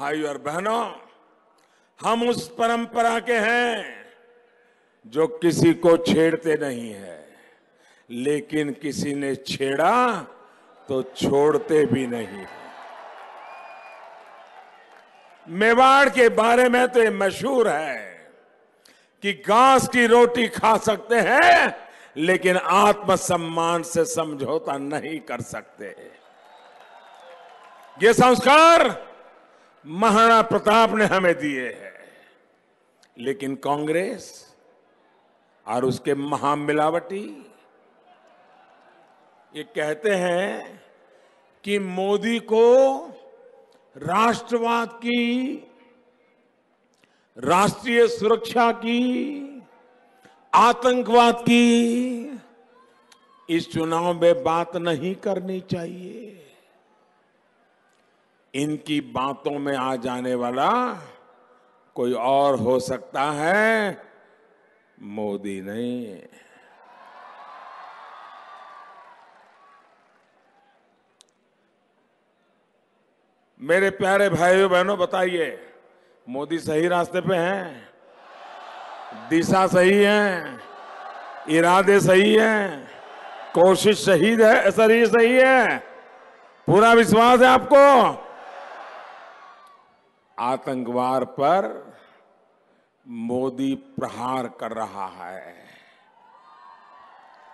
भाई और बहनों, हम उस परंपरा के हैं जो किसी को छेड़ते नहीं है। लेकिन किसी ने छेड़ा तो छोड़ते भी नहीं मेवाड़ के बारे में तो ये मशहूर है कि घास की रोटी खा सकते हैं, लेकिन आत्मसम्मान से समझौता नहीं कर सकते। ये संस्कार महाराणा प्रताप ने हमें दिए हैं। लेकिन कांग्रेस और उसके महामिलावटी, ये कहते हैं कि मोदी को राष्ट्रवाद की, राष्ट्रीय सुरक्षा की, आतंकवाद की इस चुनाव में बात नहीं करनी चाहिए। इनकी बातों में आ जाने वाला कोई और हो सकता है? मोदी नहीं। मेरे प्यारे भाइयों, बहनों, बताइए, मोदी सही रास्ते पे हैं? दिशा सही है? इरादे सही हैं? कोशिश शहीद है? सही सही है? पूरा विश्वास है आपको? आतंकवाद पर मोदी प्रहार कर रहा है।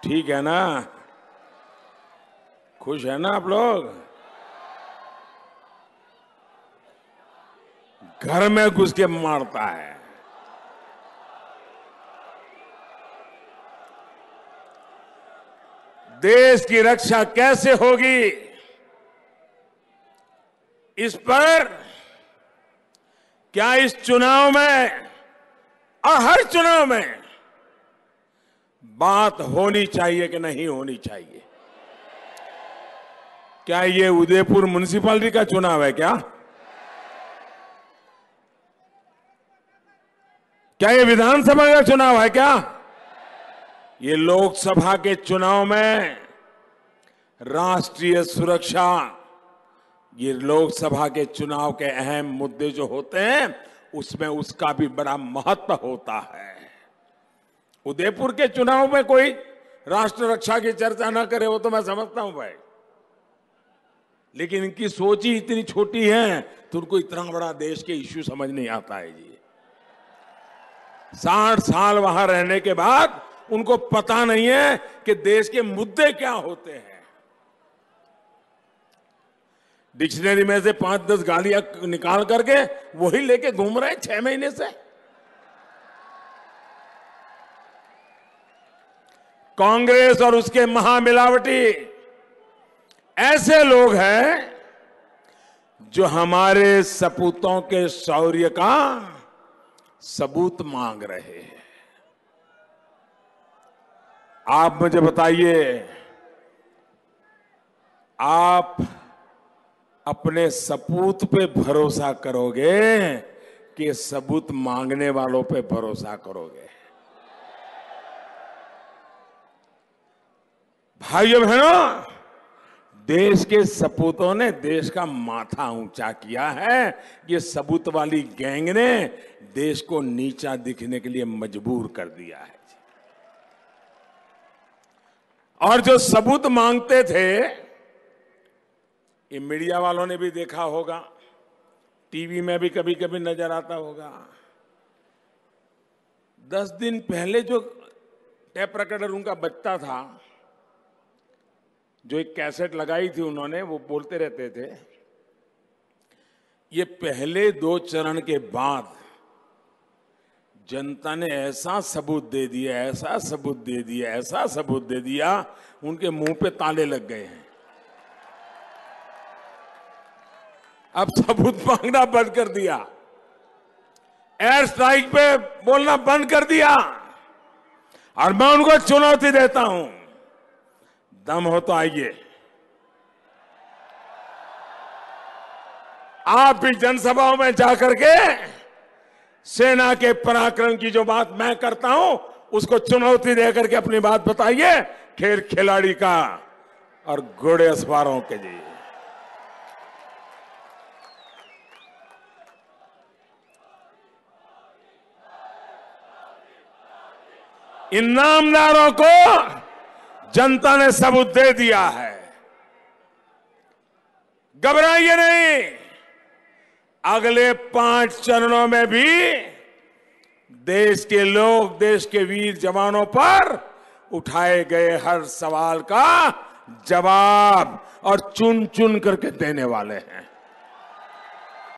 ठीक है ना? खुश है ना आप लोग? घर में घुस के मारता है। देश की रक्षा कैसे होगी? इस पर क्या इस चुनाव में और हर चुनाव में बात होनी चाहिए कि नहीं होनी चाहिए? क्या ये उदयपुर म्यूनिसिपालिटी का चुनाव है क्या? क्या ये विधानसभा का चुनाव है क्या? ये लोकसभा के चुनाव में राष्ट्रीय सुरक्षा ये लोकसभा के चुनाव के अहम मुद्दे जो होते हैं, उसमें उसका भी बड़ा महत्व होता है। उदयपुर के चुनाव में कोई राष्ट्र रक्षा की चर्चा ना करे, वो तो मैं समझता हूँ भाई। लेकिन इनकी सोच ही इतनी छोटी है तो उनको इतना बड़ा देश के इश्यू समझ नहीं आता है जी। साठ साल वहाँ रहने के बाद उनको पता नहीं है कि देश के मुद्दे क्या होते हैं। डिक्शनरी में से पाँच दस गालियाँ निकाल करके वही लेके घूम रहे हैं छह महीने से। कांग्रेस और उसके महामिलावटी ऐसे लोग हैं जो हमारे सपूतों के शौर्य का सबूत मांग रहे हैं। आप मुझे बताइए, आप अपने सपूत पे भरोसा करोगे कि सबूत मांगने वालों पे भरोसा करोगे। भाइयों बहनों, देश के सपूतों ने देश का माथा ऊँचा किया है। ये सबूत वाली गैंग ने देश को नीचा दिखने के लिए मजबूर कर दिया है। और जो सबूत मांगते थे ये मीडिया वालों ने भी देखा होगा, टीवी में भी कभी कभी नज़र आता होगा। दस दिन पहले जो टेप रिकॉर्डर उनका बचता था, जो एक कैसेट लगाई थी उन्होंने, वो बोलते रहते थे, ये पहले दो चरण के बाद जनता ने ऐसा सबूत दे दिया, ऐसा सबूत दे दिया, ऐसा सबूत दे दिया, उनके मुँह पे ताले लग गए हैं। अब सबूत मांगना बंद कर दिया। एयर स्ट्राइक पे बोलना बंद कर दिया। और मैं उनको चुनौती देता हूँ। दम हो तो आइए। आप भी जनसभाओं में जाकर के सेना के पराक्रम की जो बात मैं करता हूँ, उसको चुनौती देकर के अपनी बात बताइए। खेल खिलाड़ी का और घोड़े अखबारों के जी इन नामदारों को जनता ने सबूत दे दिया है। घबराइए नहीं। अगले पाँच चरणों में भी देश के लोग, देश के वीर जवानों पर उठाए गए हर सवाल का जवाब और चुन चुन करके देने वाले हैं।